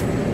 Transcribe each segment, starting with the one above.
Peace.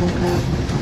公开。